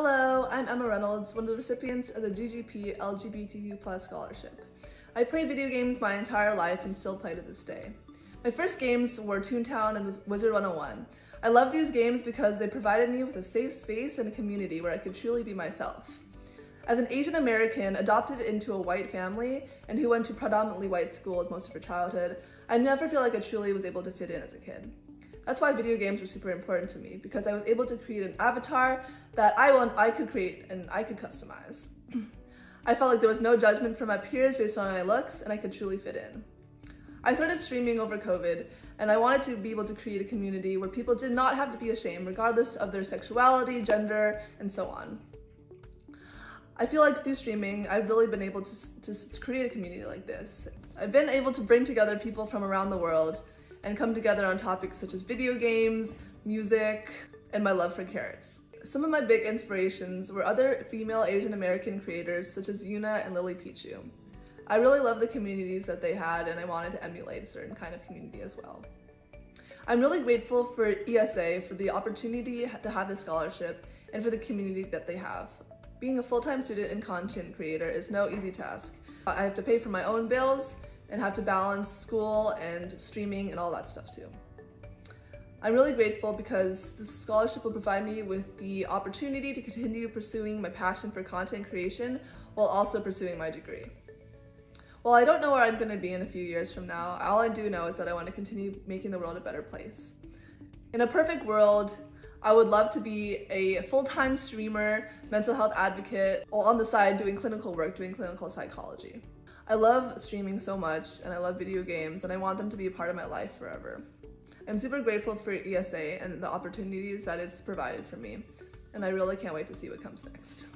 Hello, I'm Emma Reynolds, one of the recipients of the GGP LGBTQ Plus Scholarship. I played video games my entire life and still play to this day. My first games were Toontown and Wizard 101. I love these games because they provided me with a safe space and a community where I could truly be myself. As an Asian American adopted into a white family and who went to predominantly white schools most of her childhood, I never feel like I truly was able to fit in as a kid. That's why video games were super important to me because I was able to create an avatar that I want I could create and I could customize. I felt like there was no judgment from my peers based on my looks and I could truly fit in. I started streaming over COVID and I wanted to be able to create a community where people did not have to be ashamed regardless of their sexuality, gender, and so on. I feel like through streaming, I've really been able to, to create a community like this. I've been able to bring together people from around the world and come together on topics such as video games, music, and my love for carrots. Some of my big inspirations were other female Asian American creators such as Yuna and Lily Pichu. I really love the communities that they had and I wanted to emulate a certain kind of community as well. I'm really grateful for ESA for the opportunity to have this scholarship and for the community that they have. Being a full-time student and content creator is no easy task. I have to pay for my own bills, and have to balance school and streaming and all that stuff too. I'm really grateful because this scholarship will provide me with the opportunity to continue pursuing my passion for content creation while also pursuing my degree. While I don't know where I'm going to be in a few years from now, all I do know is that I want to continue making the world a better place. In a perfect world, I would love to be a full-time streamer, mental health advocate, while on the side doing clinical work, doing clinical psychology. I love streaming so much and I love video games and I want them to be a part of my life forever. I'm super grateful for ESA and the opportunities that it's provided for me and I really can't wait to see what comes next.